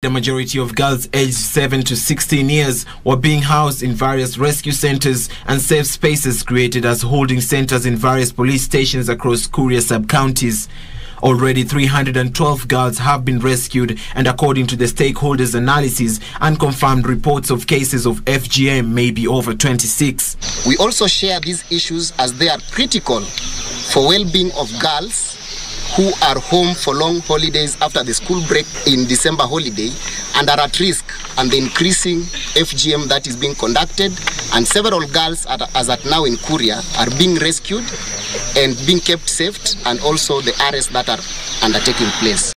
The majority of girls aged 7 to 16 years were being housed in various rescue centers and safe spaces created as holding centers in various police stations across Kuria sub-counties. Already 312 girls have been rescued and according to the stakeholders' analysis, unconfirmed reports of cases of FGM may be over 26. We also share these issues as they are critical for well-being of girls who are home for long holidays after the school break in December holiday and are at risk and the increasing FGM that is being conducted and several girls as at now in Kuria are being rescued and being kept safe and also the arrests that are undertaking place.